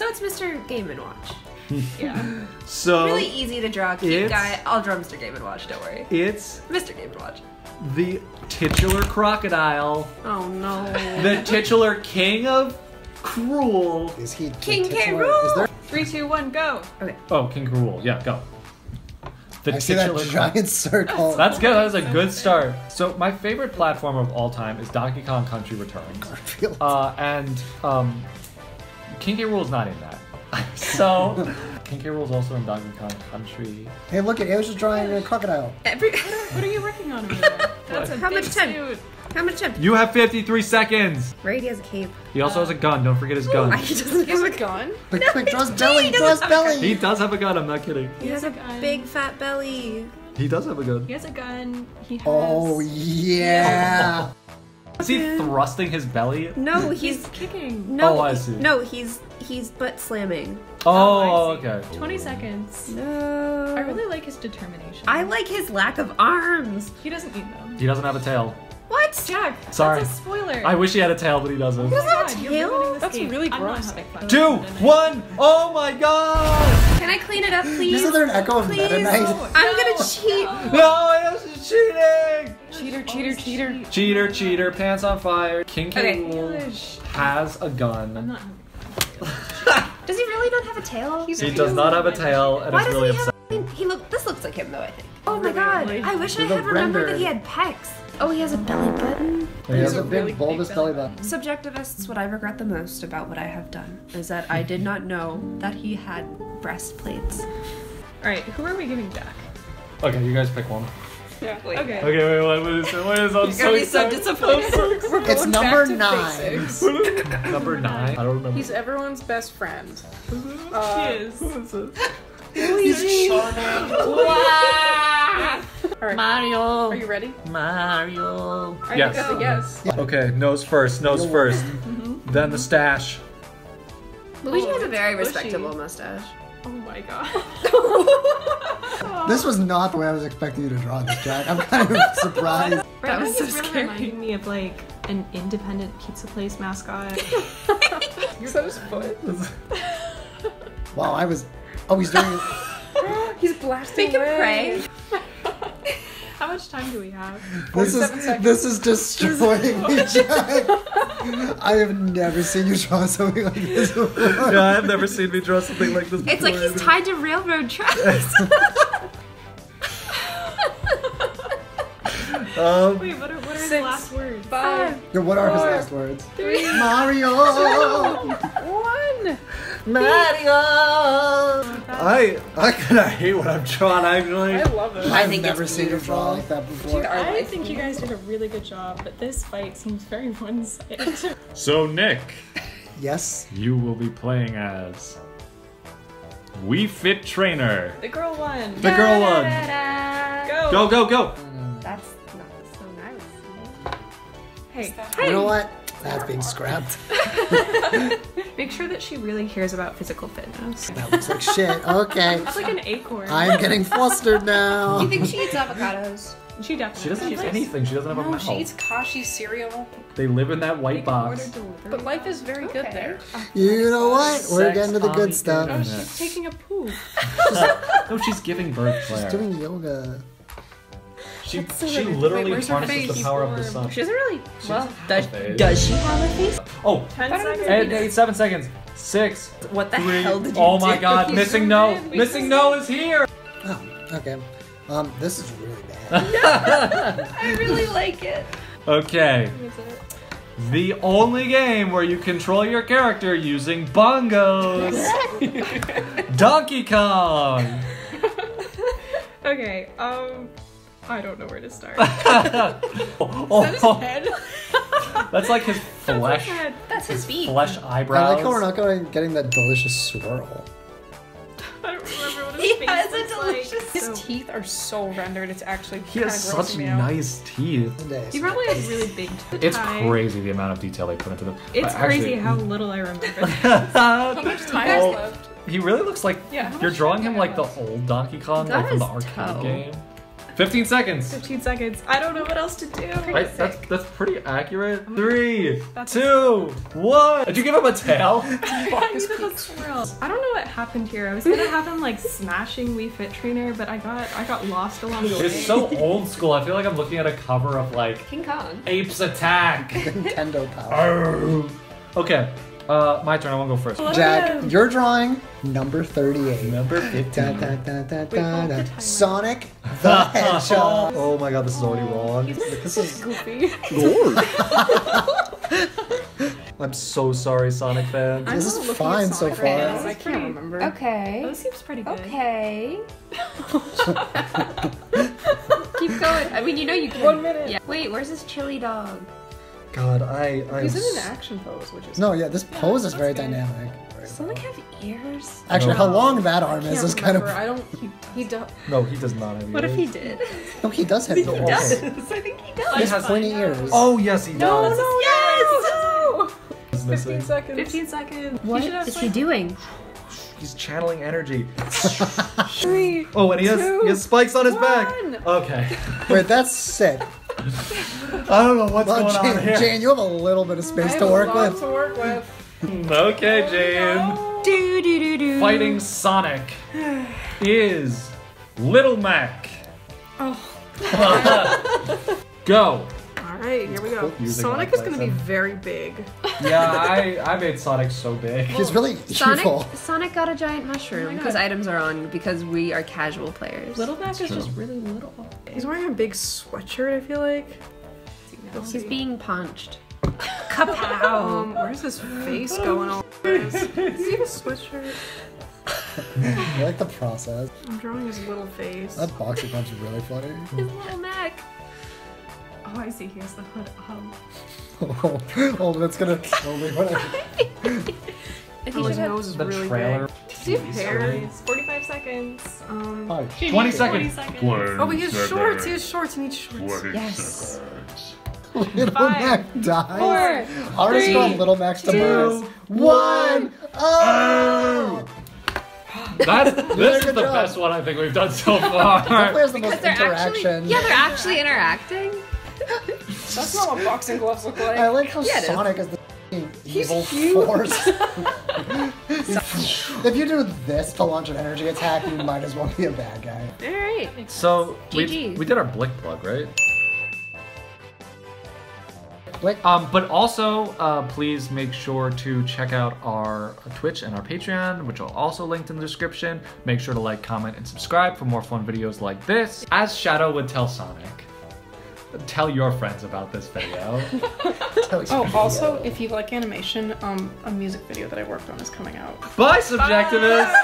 So it's Mr. Game and Watch. Yeah. So Really easy to draw, cute guy. I'll draw Mr. Game and Watch. Don't worry. it's Mr. Game and Watch. the titular crocodile, Oh no. the titular King K. Rool. Is he the King K. titular- Is there? Three, two, one, go. Okay. Oh, King Cruel. Yeah, go. The I see that titular giant circle. That's good. That was a good start. So my favorite platform of all time is Donkey Kong Country Returns, Garfield. uh, and um, King K. Rool is not in that. so King K. Rool is also in Donkey Kong Country. Hey, look at it. I was just drawing a crocodile. Every. What are you working on over there? That's a How much time? suit. How much time? You have 53 seconds. Right, he has a cape. He also has a gun. Don't forget his gun. He doesn't have a a gun? Quick, quick, draw his belly. he Draw his doesn't have a He does have a gun. I'm not kidding. He has has a a gun. big fat belly. He does have a gun. He has a gun. He oh, has. Oh yeah. Is he thrusting his belly? No, He's he's kicking. no. Oh, I see. No, he's he's butt slamming. Oh, oh, I see. okay. 20 seconds. No. I really like his determination. I like his lack of arms. He doesn't need them. He doesn't have a tail. What? Jack, Sorry. that's a spoiler. I wish he had a tail, but he doesn't. He doesn't have a oh tail? That's game. really gross. having fun. Two, one. Oh my god! Can I clean it up, please? Isn't there an echo of Meta Please. Knight? I'm gonna cheat. No, this is cheating! Cheater, cheater, cheater. Cheater, cheater, pants on fire. King K. Okay. Rool has a I'm gun. not Does he really not have a tail? He's He does not have a tail, and Why it's does really he have? upsetting. A, he look. This looks like him though. I think. Oh my god! I wish I had remembered that he had pecs. Oh, he has a belly button. He has a a really big bulbous big belly belly button. Subjectivists, what I regret the most about what I have done is that I did not know that he had breastplates. Alright, who are we giving back? Okay, you guys pick one. Yeah. Okay. Okay, wait, what is it? What is I'm You're gonna be so disappointed. We're It's number nine. Number nine. I don't remember. He's everyone's best friend. he Uh, is. Who is it? Alright, Mario. are you ready? Mario. I Yes. think that's a yes. Okay, nose first, nose Yo. first. Then the stash. Luigi Oh, has a it's very bushy. respectable mustache. Oh my god. This was not the way I was expecting you to draw this, Jack. I'm kind of surprised. That That was was so really scary. reminding me of like an independent pizza place mascot. So his foot. Wow, I was. Oh, he's doing. it. He's blasting Make him away. pray. How much time do we have? This is seconds. this is destroying me, Jack. I have never seen you draw something like this before. Yeah, I've never seen me draw something like this. It's like he's tied to railroad tracks. Um, Wait, what are, what are his Six. last words? Five, Yo, what are his Four. last words? three, Mario. one. Mario. I I kind of hate what I'm drawing. Actually. I love it. I've think never it's seen you draw like that before. Dude, our I think you guys did a really good job, but this fight seems very one-sided. So Nick, Yes. you will be playing as Wii Fit Trainer. the girl won. The girl one. Go. Go go go. Hey, You know what? That's being scrapped. make sure that she really cares about physical fitness. That looks like shit. Okay. That's like an acorn. I'm getting flustered now. Do you think she eats avocados? She definitely. She doesn't eat anything. She doesn't have a No, mouth. she eats Kashi cereal. They live in that white can box. But life is very good there. You know what? We're Sex getting to the good stuff. Oh, she's taking a poop. No, she's giving birth, She's doing yoga. She so she literally Wait, where's her harnesses the face? power of the She's sun. She doesn't really. Well, does- does, does she have a face? Oh, Ten don't seconds. eight, eight, seven seconds. Six. What the three. hell did you oh do? my God! Missing no. in. Missing no is here. Oh, okay. Um, this is really bad. I really like it. Okay. The only game where you control your character using bongos. Donkey Kong. Okay. Um, I don't know where to start. Oh, Is that his head? that's like his That's his flesh, head. That's his feet. flesh eyebrows. I eyebrows. like how we're not going getting that delicious swirl. I don't remember what his He face has a looks delicious- His teeth are so rendered. It's actually He kind has grossing such me out. nice teeth. Days. He probably has really big. Teeth. It's tie. crazy the amount of detail they put into them. It's But actually- crazy how little I remember. How much time is left? He really looks like Yeah, how you're much drawing him like the old Donkey Kong, That like from the is arcade toe. game. 15 seconds. 15 seconds. I don't know what else to do. Right, that's that's pretty accurate. Oh, Three, That's- two, one. Did you give him a tail? I needed a swirl. I don't know what happened here. I was gonna have him like smashing Wii Fit Trainer, but I got I got lost along the way. It's so old school. I feel like I'm looking at a cover of like King Kong. Apes Attack. Nintendo power. Arr. okay, uh, my turn. I want to go first. Jack, you're drawing number 38. Number 15. Da, da, da, da, Wait, da, the Sonic the Hedgehog. Oh my god, this is already wrong. This is goofy. I'm so sorry, Sonic fans. I'm This is fine so Sonic far. Fans. I This is pretty- can't remember. Okay. That seems pretty good. Okay. Keep going. I mean, you know you can. One minute. Yeah. Wait, where's this chili dog? God, I I He's in an action pose, which is no, yeah. This pose is very good. dynamic. Does Sonic have ears? Actually, No. how long that arm I is is kind of. remember. I don't. He, he does. no, he does not have ears. What if he did? No, he does have He ears. does. I think he does. He has pointy ears. Oh yes, he No, does. no, yes! He's 15 seconds. 15 seconds. What He should have is he doing? He's channeling energy. three. Oh, and he has Two, he has spikes on his one. back. Okay. Wait, that's sick. I don't know what's Well, going on Jane, here. Jane, you have a little bit of I space have to a work lot with. to work with. Okay, Jane. Do do do do. Fighting Sonic is Little Mac. Oh. Go. All right, here we go. Sonic is going to be very big. Yeah, I I made Sonic so big. He's really Sonic, evil. Sonic got a giant mushroom Oh because God. items are on because we are casual players. Little Mac is true. just really little. He's wearing a big sweatshirt, I feel like. You'll He's see. being punched. Um, Kapow! where's his face going on? Does he a sweatshirt? I like the process. I'm drawing his little face. That boxer punch is really funny. His little Mac. Oh, I see. Here's the hood. Um, Oh, oh, that's gonna slowly whatever. And oh, his nose is The really trailer. big. Does he have hair? 45 seconds. Um, Five. 20 seconds. oh, but he has shorts. He has shorts. He needs shorts. Yes. Little Five, Mac dies. Four. Artist three, called Little Max to two, Mars. One. Oh! That's this is the job. best one I think we've done so far. Definitely has the most Because they're actually. Yeah, they're actually interacting. That's not what boxing gloves look like. I like how Yeah. Sonic is the f***ing evil force. if you do this to launch an energy attack, you might as well be a bad guy. Alright. So we, we did our Blick plug, right? Like, Um, but also, uh, please make sure to check out our Twitch and our Patreon, which are also linked in the description. Make sure to like, comment, and subscribe for more fun videos like this. As Shadow would tell Sonic, tell your friends about this video. tell you Oh, also, if you like animation, um, a music video that I worked on is coming out. Bye, Subjectivists!